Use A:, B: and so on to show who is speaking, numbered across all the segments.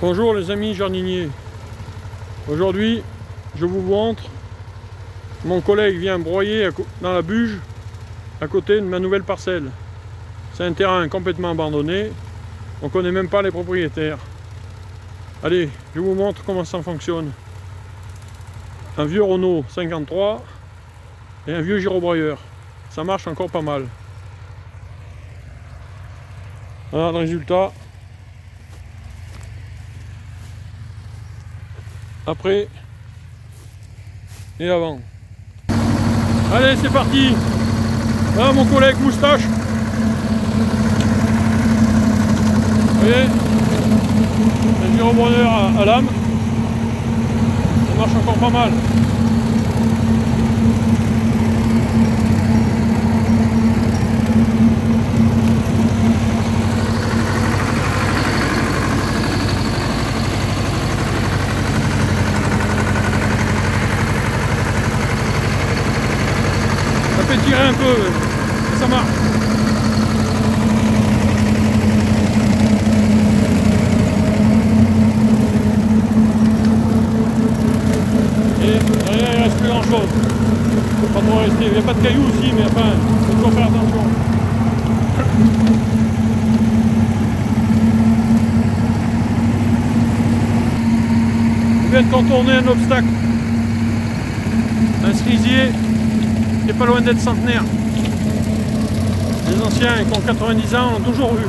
A: Bonjour les amis jardiniers. Aujourd'hui, je vous montre, mon collègue vient broyer dans la buge à côté de ma nouvelle parcelle. C'est un terrain complètement abandonné, on ne connaît même pas les propriétaires. Allez, je vous montre comment ça fonctionne. Un vieux Renault 53 et un vieux gyrobroyeur. Ça marche encore pas mal. Voilà le résultat. Après et avant. Allez, c'est parti Voilà mon collègue moustache. Vous voyez Un gyrobonneur à, à lame. Ça marche encore pas mal. Tirer un peu, ça marche. Et il reste plus grand chose. Pas trop rester. Il n'y a pas de cailloux aussi, mais enfin, il faut faire attention. Viens de contourner un obstacle. Un cerisier pas loin d'être centenaire. Les anciens qui ont 90 ans l'ont toujours vu.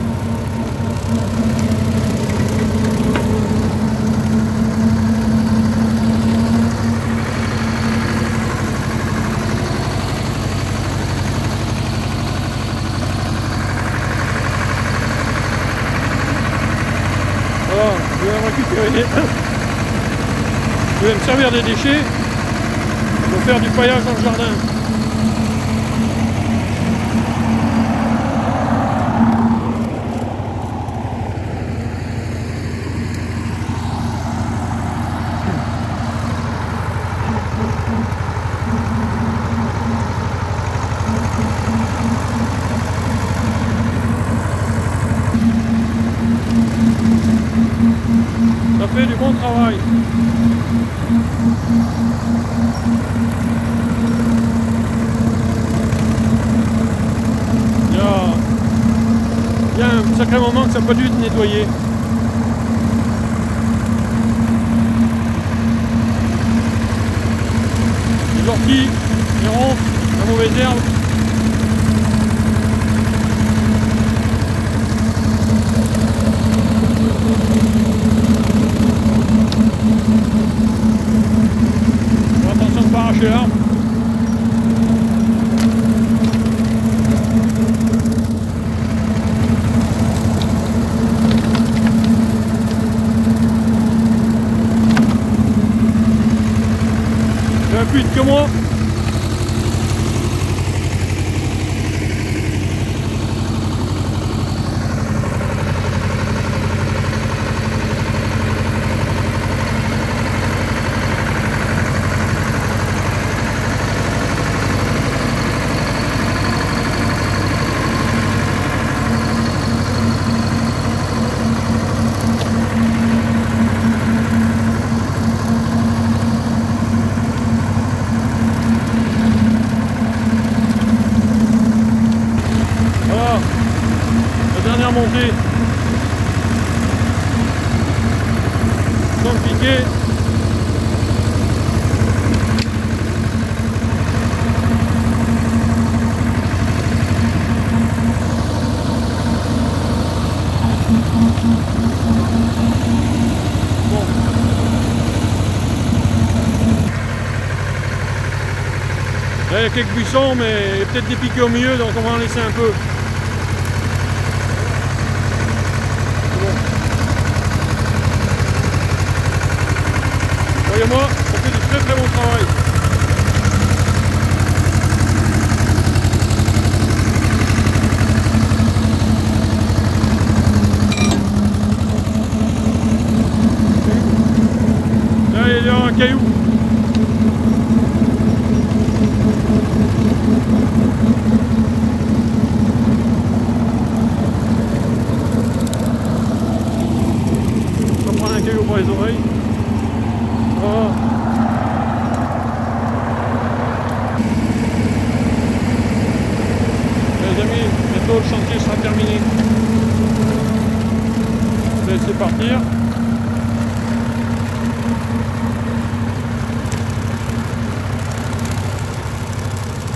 A: Voilà, je vais récupérer Je vais me servir des déchets pour faire du paillage dans le jardin. Ça fait du bon travail. Il y a, un sacré moment que ça n'a pas dû être nettoyé. Les orties, les ronces, la mauvaise herbe. Plus vite que moi. Montée. Sans piquer. Il quelques buissons, mais peut-être des piquets au milieu, donc on va en laisser un peu. Croyez-moi, on fait du très très bon travail. Là, il y a un caillou. On va prendre un cailloux pour les oreilles. Amis, bientôt le chantier sera terminé. Je vais partir.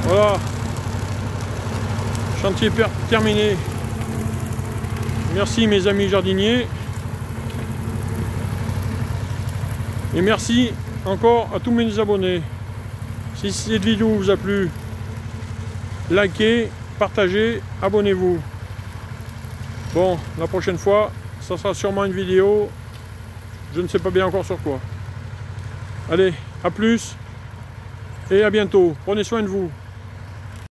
A: Voilà. Chantier terminé. Merci mes amis jardiniers. Et merci encore à tous mes abonnés. Si cette vidéo vous a plu, likez, partagez, abonnez-vous. Bon, la prochaine fois, ça sera sûrement une vidéo, je ne sais pas bien encore sur quoi. Allez, à plus et à bientôt. Prenez soin de vous.